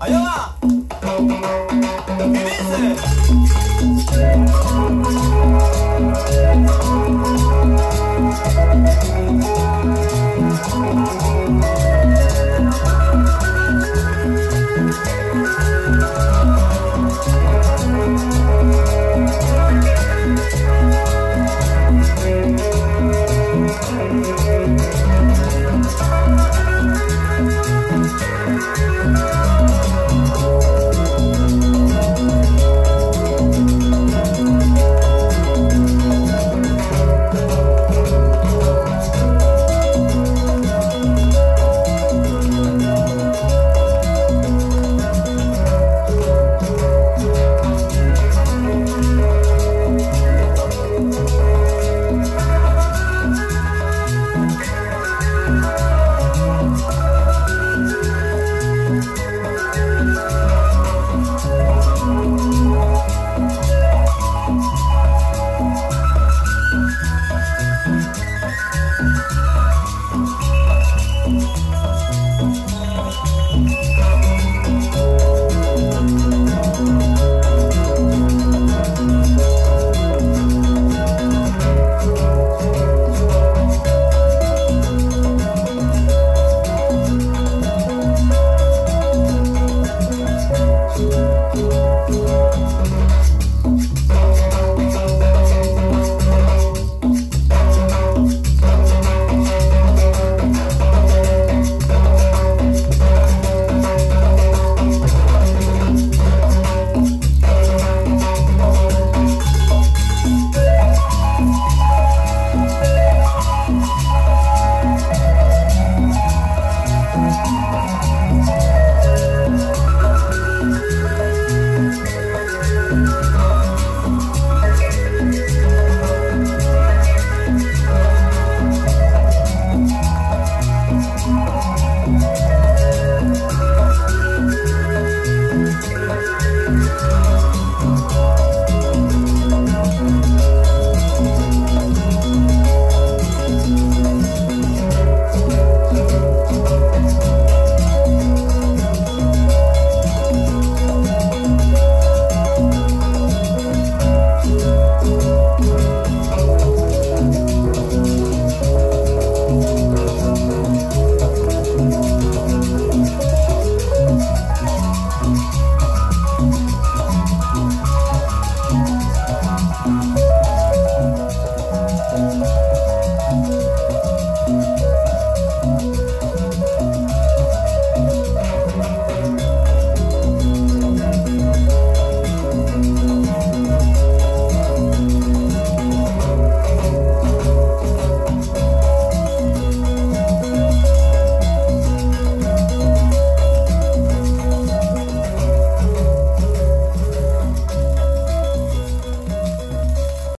Ayoma! It is!